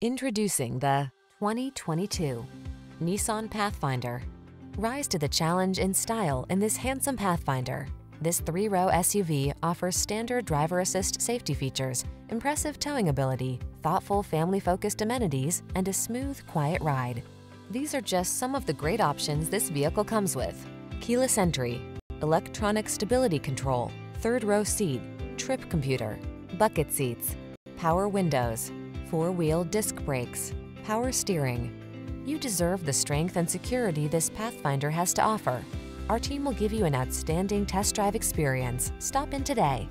Introducing the 2022 Nissan Pathfinder. Rise to the challenge in style in this handsome Pathfinder. This three-row SUV offers standard driver assist safety features, impressive towing ability, thoughtful family-focused amenities, and a smooth, quiet ride. These are just some of the great options this vehicle comes with. Keyless entry, electronic stability control, third row seat, trip computer, bucket seats, power windows, four-wheel disc brakes, power steering. You deserve the strength and security this Pathfinder has to offer. Our team will give you an outstanding test drive experience. Stop in today.